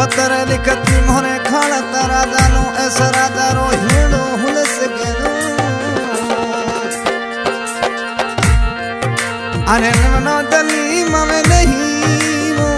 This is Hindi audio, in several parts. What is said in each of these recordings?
पत्र लिखती मोरे खालत राजा नो ऐसा राजा रो हिड़ो हुलस गेनो। अरे नमनो दली मवे नहीं वो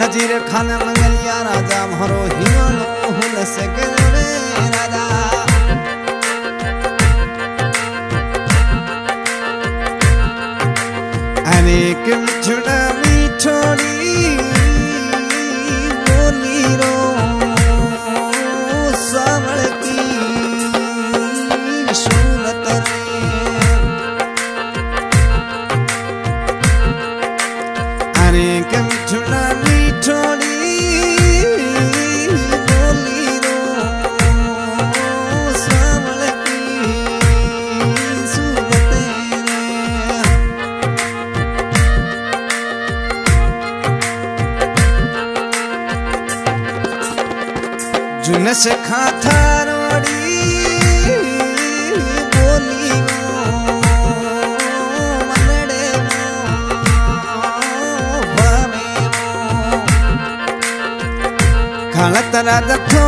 नजीर खान मंगलिया राजा मोरो हिड़ो जुन से रोड़ी बोली खाला तरा वो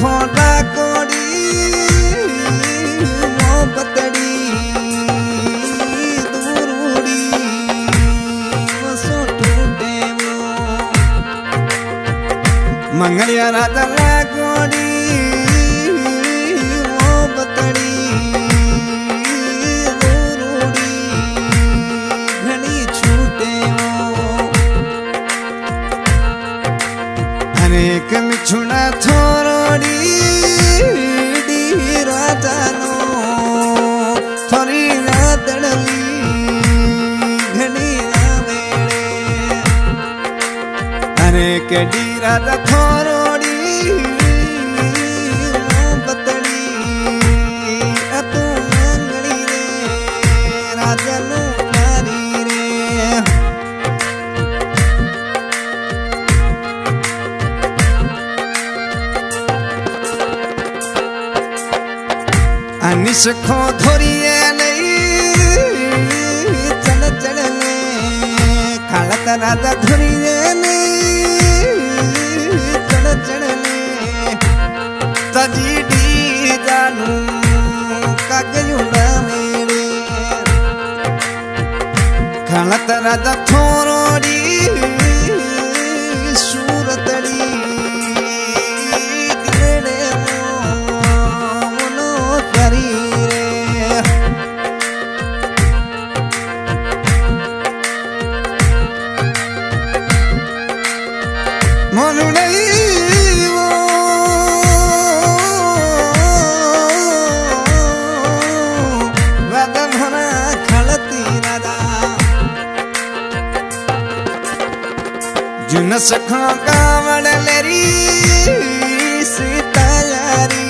खोड़ा कोड़ी मोहब्बतड़ी दूरूड़ी वो। मंगलिया रात अनेक डी राजा थोरोड़ी मोहब्बतड़ी अतु मंगड़ी रे, राजनो नारी रे। अनिश खो धोरिए नहीं चल चढ़ने खालत राजा धोरिए तर त फोरोड़ी न सखां सीता लरीतलरी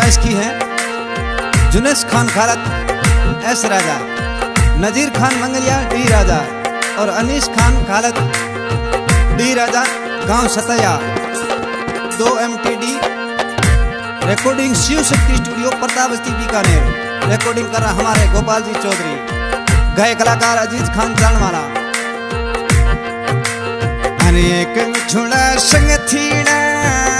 फरमाइश की है। जुनेस खान खालत, एस राजा। नजीर खान मंगलिया, डी राजा। और अनीस खान खालत, डी राजा, गाँव सतया। दो M T D recording Shiv Shakti studio Pratap बस्ती बीकानेर। रिकॉर्डिंग कर रहा हमारे गोपाल जी चौधरी। गए कलाकार अज़ीज़ खान जानवाला अनेक छुड़ा संग थीड़ा।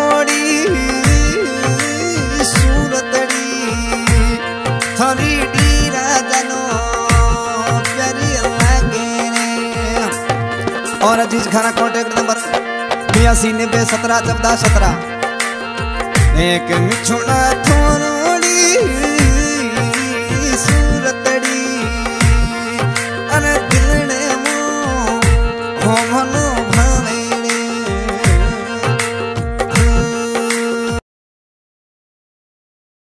थोड़ी डीरा जनो प्यारी लगे रे और अज़ीज़ खाना कॉन्टेक्ट नंबर बयासी, नब्बे, सत्रह, चौदह, सत्रह। एक मिछुना थोड़ा